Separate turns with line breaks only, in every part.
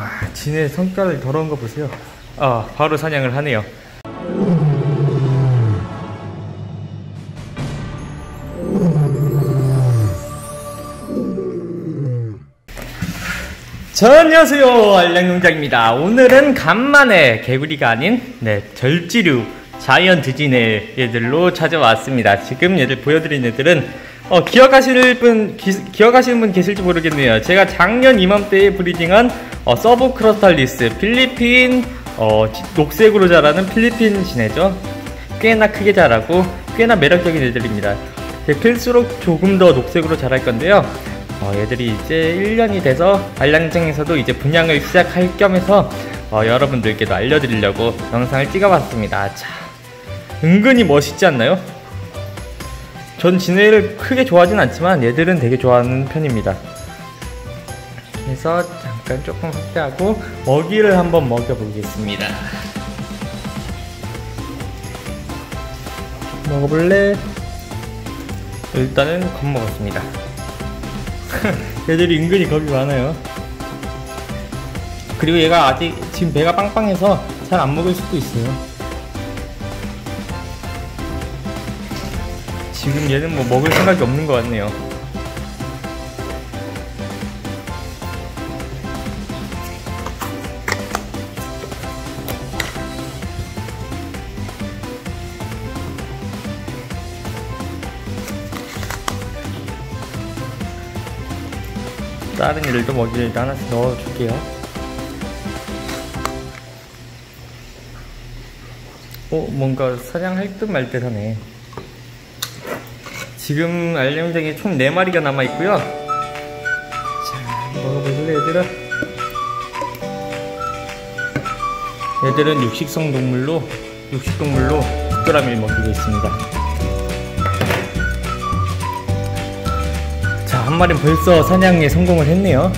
아, 진의 성깔을 더러운 거 보세요. 아, 바로 사냥을 하네요. 저 안녕하세요 알량농장입니다 오늘은 간만에 개구리가 아닌 네 절지류 자이언트 진의 얘들로 찾아왔습니다 지금 얘들 보여드린 애들은 어, 기억하실 분 기, 기억하시는 분 계실지 모르겠네요 제가 작년 이맘때에 브리딩한 어, subcrustalis 필리핀 어, 녹색으로 자라는 필리핀 지네죠 꽤나 크게 자라고 꽤나 매력적인 애들입니다 클수록 조금 더 녹색으로 자랄 건데요 어, 얘들이 이제 1년이 돼서 알량농장에서도 이제 분양을 시작할 겸해서 어, 여러분들께도 알려드리려고 영상을 찍어봤습니다. 자, 은근히 멋있지 않나요? 전 지네를 크게 좋아하진 않지만 얘들은 되게 좋아하는 편입니다. 그래서 잠깐 조금 확대하고 먹이를 한번 먹여보겠습니다. 먹어볼래? 일단은 겁먹었습니다. 얘들이 은근히 겁이 많아요. 그리고 얘가 아직 지금 배가 빵빵해서 잘 안 먹을 수도 있어요. 지금 얘는 뭐 먹을 생각이 없는 것 같네요. 다른 일도 먹이를 하나씩 넣어줄게요. 어, 뭔가 사냥할 듯 말 듯 하네. 지금 알령쟁이 총 4마리가 남아있고요. 자, 먹어볼래, 얘들아? 얘들은 육식성 동물로, 육식동물로 뒷도라미를 먹이고 있습니다. 한 마리는 벌써 사냥에 성공을 했네요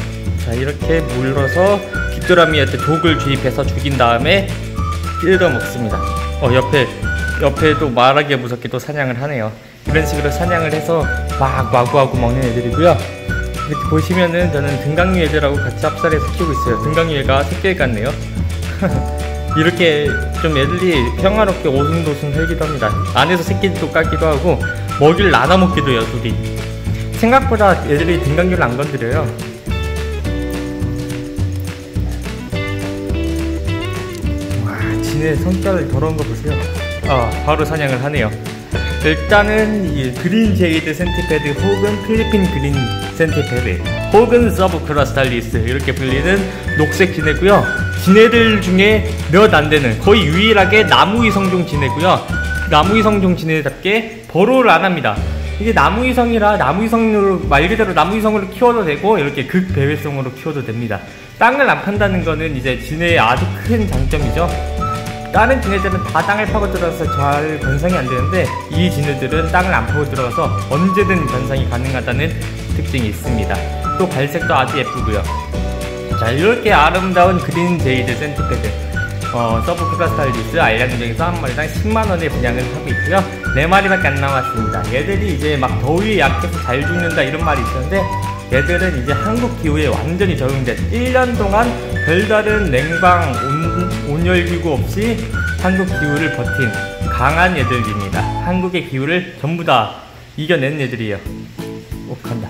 자 이렇게 물러서 귀뚜라미한테 독을 주입해서 죽인 다음에 뜯어 먹습니다 어 옆에 옆에도 말하기에 무섭게 또 사냥을 하네요 이런 식으로 사냥을 해서 막 와구와구 먹는 애들이고요. 이렇게 보시면은 저는 등강류 애들하고 같이 합살해서 키우고 있어요. 등강류 애가 새끼 같네요. 이렇게 좀 애들이 평화롭게 오순도순 살기도 합니다. 안에서 새끼도 까기도 하고 먹이를 나눠 먹기도 해요 둘이. 생각보다 애들이 등각류를 안 건드려요. 와 지네 성깔을 더러운 거 보세요. 아 바로 사냥을 하네요 일단은 이 Green Jade Centipede 혹은 필리핀 Green Centipede 혹은 subcrustalis 이렇게 불리는 녹색 지네고요 지네들 중에 몇 안 되는 거의 유일하게 나무위성종 지네고요 나무위성종 지네답게 burrow를 안 합니다 이게 나무위성이라 나무위성으로 말 그대로 나무위성으로 키워도 되고 이렇게 극배회성으로 키워도 됩니다. 땅을 안 판다는 거는 이제 지네의 아주 큰 장점이죠. 다른 지네들은 다 땅을 파고 들어서 잘 관상이 안 되는데 이 지네들은 땅을 안 파고 들어서 언제든 관상이 가능하다는 특징이 있습니다. 또 발색도 아주 예쁘고요. 자 이렇게 아름다운 Green Jade Centipede 어, subcrustalis 중에서 한 마리당 10만원에 분양을 하고 있고요 4마리밖에 안 남았습니다 얘들이 이제 막 더위에 약해서 잘 죽는다 이런 말이 있었는데 얘들은 이제 한국 기후에 완전히 적응된 1년 동안 별다른 냉방 온, 온열기구 없이 한국 기후를 버틴 강한 애들입니다. 한국의 기후를 전부 다 이겨낸 애들이에요. 오 간다.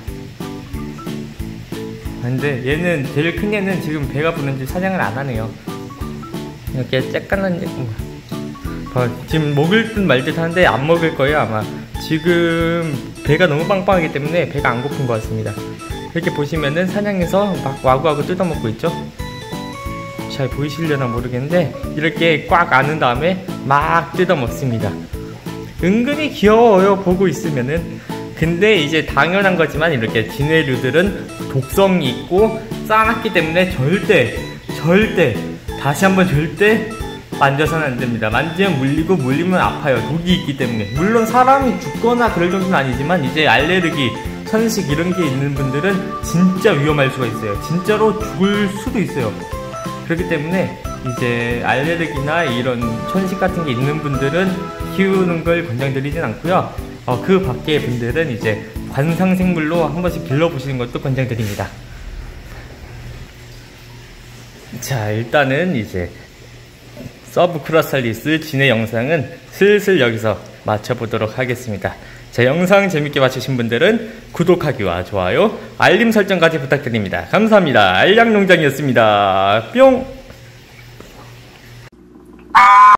근데 얘는 제일 큰 얘는 지금 배가 부른지 사냥을 안 하네요. 이렇게 쬐깐한 어, 지금 먹을 듯 말 듯 하는데 안 먹을 거예요 아마. 지금 배가 너무 빵빵하기 때문에 배가 안 고픈 것 같습니다. 이렇게 보시면은 사냥해서 막 와구와구 뜯어먹고 있죠? 잘 보이시려나 모르겠는데 이렇게 꽉 안은 다음에 막 뜯어먹습니다. 은근히 귀여워요 보고 있으면은. 근데 이제 당연한 거지만 이렇게 진해류들은 독성이 있고 싸놨기 때문에 절대 절대 다시 한번 절대 만져서는 안 됩니다. 만지면 물리고 물리면 아파요. 독이 있기 때문에. 물론 사람이 죽거나 그럴 정도는 아니지만 이제 알레르기, 천식 이런 게 있는 분들은 진짜 위험할 수가 있어요. 진짜로 죽을 수도 있어요. 그렇기 때문에 이제 알레르기나 이런 천식 같은 게 있는 분들은 키우는 걸 권장드리진 않고요. 어, 그 밖의 분들은 이제 관상생물로 한 번씩 길러보시는 것도 권장드립니다. 자, 일단은 이제 subcrustalis 지네 영상은 슬슬 여기서 마쳐보도록 하겠습니다. 제 영상 재밌게 봐주신 분들은 구독하기와 좋아요, 알림 설정까지 부탁드립니다. 감사합니다. 알량농장이었습니다. 뿅!